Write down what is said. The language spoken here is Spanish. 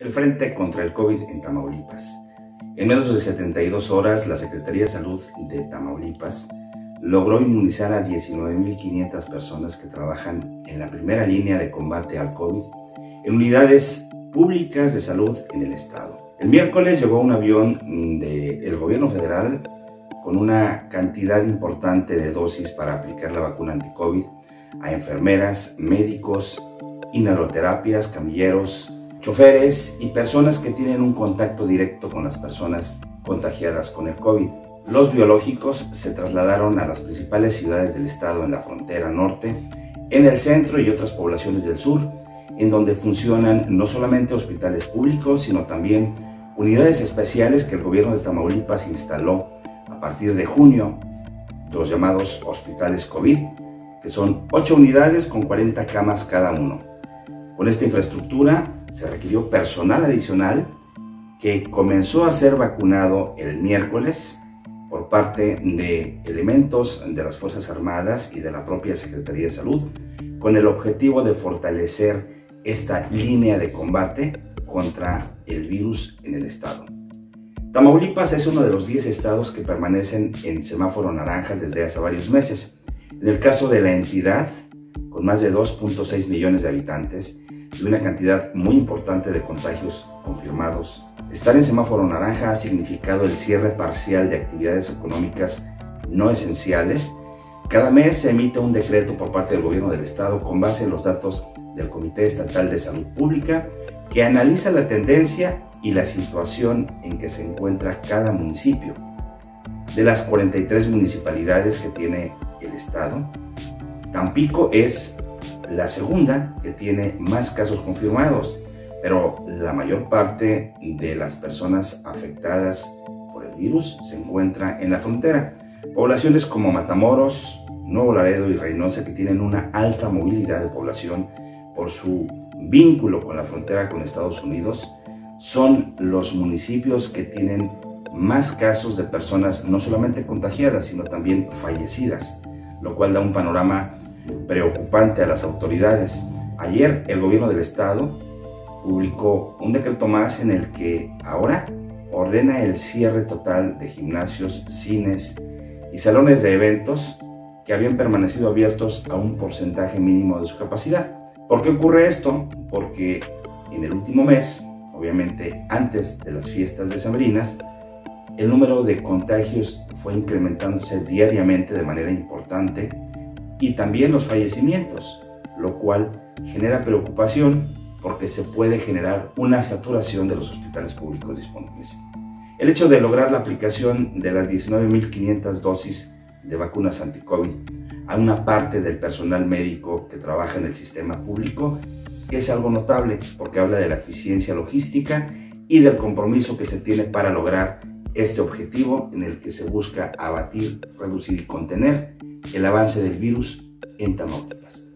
El frente contra el COVID en Tamaulipas. En menos de 72 horas, la Secretaría de Salud de Tamaulipas logró inmunizar a 19.500 personas que trabajan en la primera línea de combate al COVID en unidades públicas de salud en el estado. El miércoles llegó un avión del gobierno federal con una cantidad importante de dosis para aplicar la vacuna anti-COVID a enfermeras, médicos, inhaloterapias, camilleros, choferes y personas que tienen un contacto directo con las personas contagiadas con el COVID. Los biológicos se trasladaron a las principales ciudades del estado en la frontera norte, en el centro y otras poblaciones del sur, en donde funcionan no solamente hospitales públicos, sino también unidades especiales que el gobierno de Tamaulipas instaló a partir de junio, los llamados hospitales COVID, que son 8 unidades con 40 camas cada uno. Con esta infraestructura se requirió personal adicional que comenzó a ser vacunado el miércoles por parte de elementos de las Fuerzas Armadas y de la propia Secretaría de Salud, con el objetivo de fortalecer esta línea de combate contra el virus en el estado. Tamaulipas es uno de los 10 estados que permanecen en semáforo naranja desde hace varios meses. En el caso de la entidad, con más de 2.6 millones de habitantes, y una cantidad muy importante de contagios confirmados. Estar en semáforo naranja ha significado el cierre parcial de actividades económicas no esenciales. Cada mes se emite un decreto por parte del gobierno del estado con base en los datos del Comité Estatal de Salud Pública que analiza la tendencia y la situación en que se encuentra cada municipio. De las 43 municipalidades que tiene el estado, Tampico es la segunda que tiene más casos confirmados, pero la mayor parte de las personas afectadas por el virus se encuentra en la frontera. Poblaciones como Matamoros, Nuevo Laredo y Reynosa que tienen una alta movilidad de población por su vínculo con la frontera con Estados Unidos, son los municipios que tienen más casos de personas no solamente contagiadas, sino también fallecidas, lo cual da un panorama preocupante a las autoridades. Ayer el gobierno del estado publicó un decreto más en el que ahora ordena el cierre total de gimnasios, cines y salones de eventos que habían permanecido abiertos a un porcentaje mínimo de su capacidad. ¿Por qué ocurre esto? Porque en el último mes, obviamente antes de las fiestas decembrinas, el número de contagios fue incrementándose diariamente de manera importante y también los fallecimientos, lo cual genera preocupación porque se puede generar una saturación de los hospitales públicos disponibles. El hecho de lograr la aplicación de las 19.500 dosis de vacunas anti-COVID a una parte del personal médico que trabaja en el sistema público es algo notable porque habla de la eficiencia logística y del compromiso que se tiene para lograr este objetivo en el que se busca abatir, reducir y contener el avance del virus en Tamaulipas.